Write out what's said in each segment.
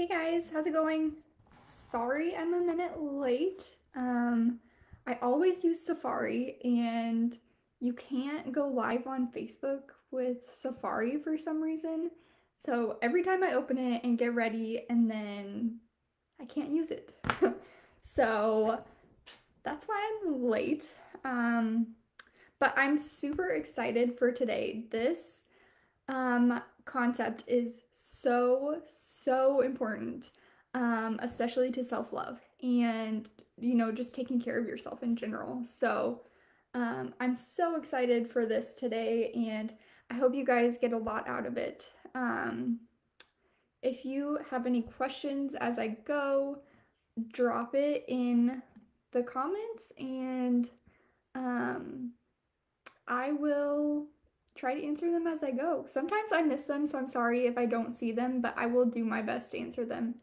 Hey guys, how's it going? Sorry I'm a minute late. Um, I always use Safari and you can't go live on Facebook with Safari for some reason. So every time I open it and get ready and then I can't use it. so that's why I'm late. Um, but I'm super excited for today. This um, concept is so, so important, um, especially to self love and, you know, just taking care of yourself in general. So, um, I'm so excited for this today, and I hope you guys get a lot out of it. Um, if you have any questions as I go, drop it in the comments, and um, I will try to answer them as I go. Sometimes I miss them, so I'm sorry if I don't see them, but I will do my best to answer them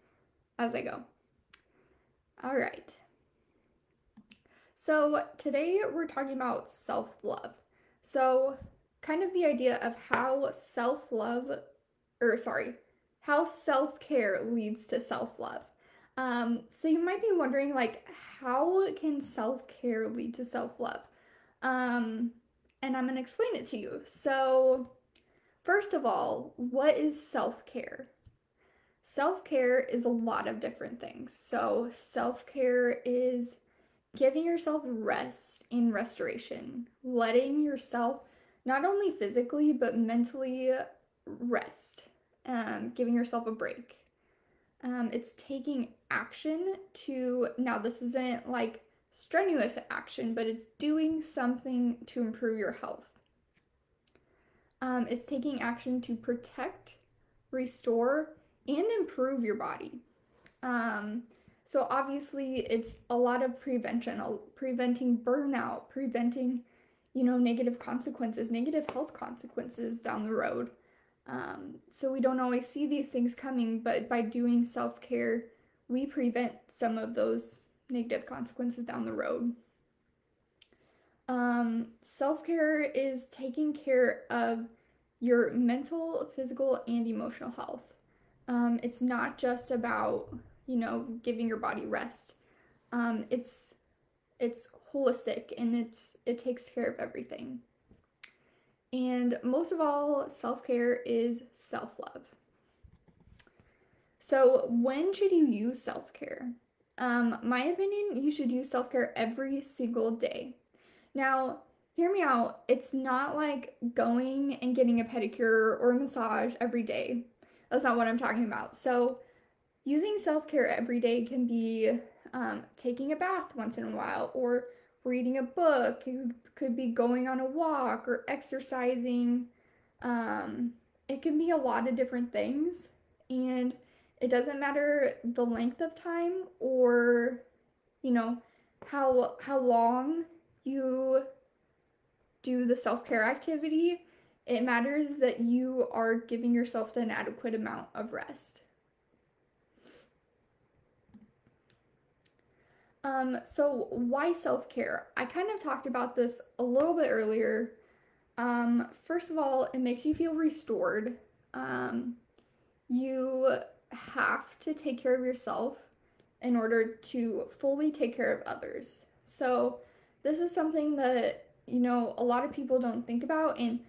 as I go. All right. So today we're talking about self-love. So kind of the idea of how self-love, or sorry, how self-care leads to self-love. Um, so you might be wondering like, how can self-care lead to self-love? Um, and I'm going to explain it to you. So, first of all, what is self care? Self care is a lot of different things. So, self care is giving yourself rest and restoration, letting yourself not only physically but mentally rest, um, giving yourself a break. Um, it's taking action to, now, this isn't like strenuous action, but it's doing something to improve your health. Um, it's taking action to protect, restore, and improve your body. Um, so obviously, it's a lot of prevention, preventing burnout, preventing, you know, negative consequences, negative health consequences down the road. Um, so we don't always see these things coming, but by doing self care, we prevent some of those negative consequences down the road. Um, Self care is taking care of your mental, physical, and emotional health. Um, it's not just about you know giving your body rest. Um, it's it's holistic and it's it takes care of everything. And most of all, self care is self love. So, when should you use self care? Um, my opinion, you should use self care every single day. Now, hear me out. It's not like going and getting a pedicure or a massage every day. That's not what I'm talking about. So, using self care every day can be um, taking a bath once in a while or reading a book. It could be going on a walk or exercising. Um, it can be a lot of different things. And it doesn't matter the length of time or you know how how long you do the self-care activity. It matters that you are giving yourself an adequate amount of rest. Um, so why self-care? I kind of talked about this a little bit earlier. Um, first of all, it makes you feel restored. Um, you have to take care of yourself in order to fully take care of others. So, this is something that, you know, a lot of people don't think about. And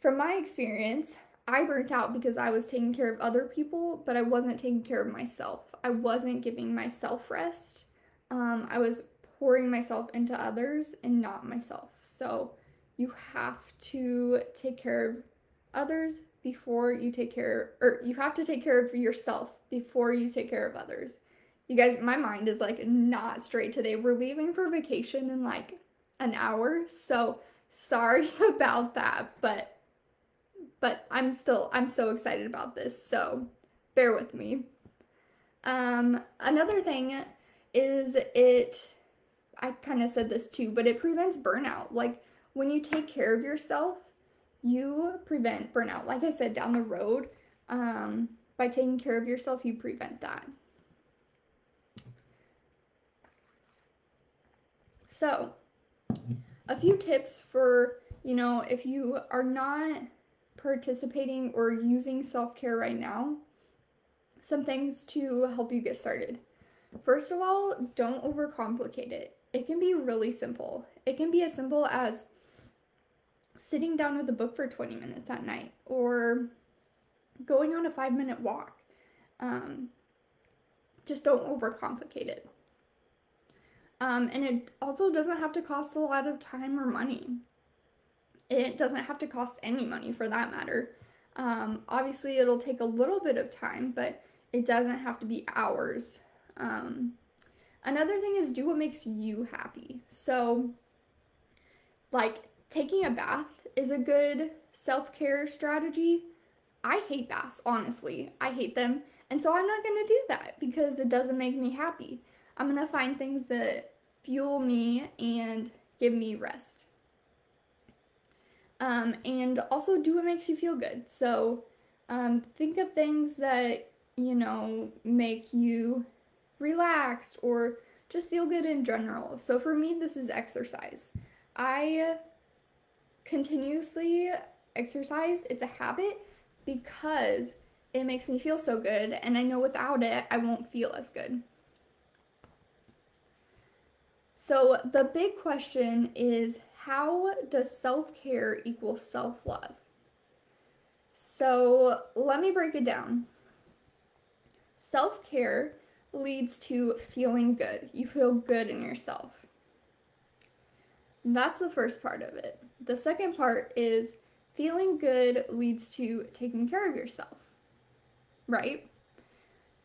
from my experience, I burnt out because I was taking care of other people, but I wasn't taking care of myself. I wasn't giving myself rest. Um, I was pouring myself into others and not myself. So, you have to take care of others before you take care or you have to take care of yourself before you take care of others. You guys, my mind is like not straight today. We're leaving for vacation in like an hour. So, sorry about that, but but I'm still I'm so excited about this. So, bear with me. Um another thing is it I kind of said this too, but it prevents burnout. Like when you take care of yourself, you prevent burnout. Like I said, down the road, um, by taking care of yourself, you prevent that. So, a few tips for, you know, if you are not participating or using self care right now. some things to help you get started. First of all, don't overcomplicate it. It can be really simple. It can be as simple as sitting down with a book for 20 minutes at night or going on a five minute walk. Um, just don't overcomplicate it. Um, and it also doesn't have to cost a lot of time or money. It doesn't have to cost any money for that matter. Um, obviously, it'll take a little bit of time, but it doesn't have to be hours. Um, another thing is do what makes you happy. So, like, taking a bath is a good self care strategy. I hate baths, honestly. I hate them. And so I'm not going to do that because it doesn't make me happy. I'm going to find things that fuel me and give me rest. Um, and also do what makes you feel good. So um, think of things that, you know, make you relaxed or just feel good in general. So for me, this is exercise. I continuously exercise, it's a habit because it makes me feel so good, and I know without it, I won't feel as good. So, the big question is how does self care equal self love? So, let me break it down. Self care leads to feeling good. You feel good in yourself. That's the first part of it. The second part is feeling good leads to taking care of yourself, right?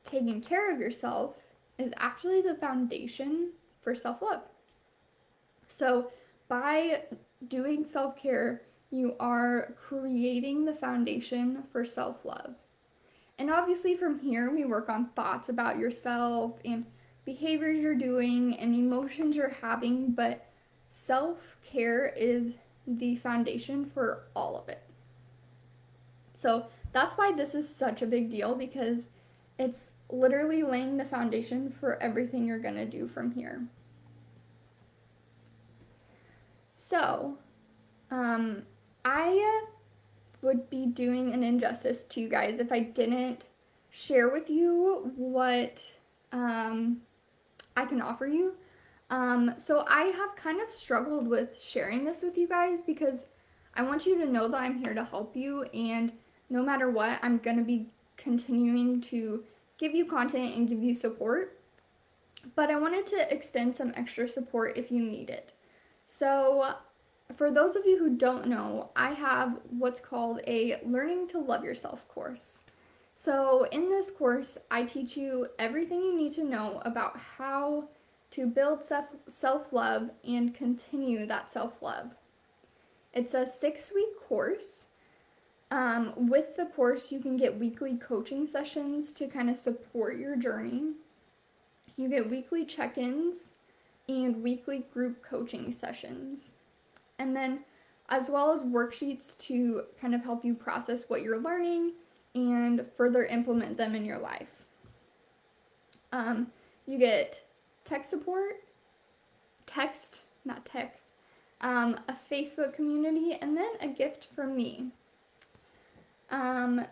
Taking care of yourself is actually the foundation for self love. So, by doing self care, you are creating the foundation for self love. And obviously, from here, we work on thoughts about yourself and behaviors you're doing and emotions you're having, but self care is the foundation for all of it. So that's why this is such a big deal because it's literally laying the foundation for everything you're going to do from here. So, um, I would be doing an injustice to you guys if I didn't share with you what um, I can offer you um, so I have kind of struggled with sharing this with you guys because I want you to know that I'm here to help you and no matter what, I'm going to be continuing to give you content and give you support. But I wanted to extend some extra support if you need it. So, for those of you who don't know, I have what's called a Learning to Love Yourself course. So, in this course, I teach you everything you need to know about how to build self love and continue that self love. It's a six week course. Um, with the course, you can get weekly coaching sessions to kind of support your journey. You get weekly check ins and weekly group coaching sessions. And then, as well as worksheets to kind of help you process what you're learning and further implement them in your life. Um, you get tech support, text, not tech, um, a Facebook community, and then a gift from me. Um,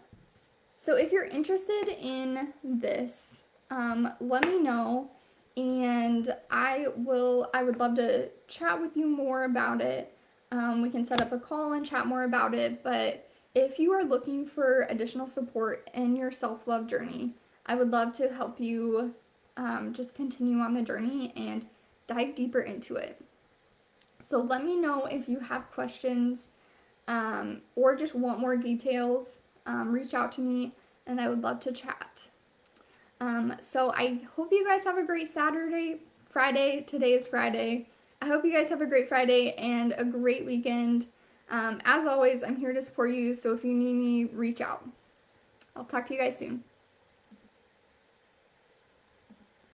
so if you're interested in this, um, let me know and I will I would love to chat with you more about it. Um, we can set up a call and chat more about it, but if you are looking for additional support in your self-love journey, I would love to help you um, just continue on the journey and dive deeper into it. So let me know if you have questions um, or just want more details. Um, reach out to me and I would love to chat. Um, so I hope you guys have a great Saturday, Friday. Today is Friday. I hope you guys have a great Friday and a great weekend. Um, as always, I'm here to support you, so if you need me, reach out. I'll talk to you guys soon.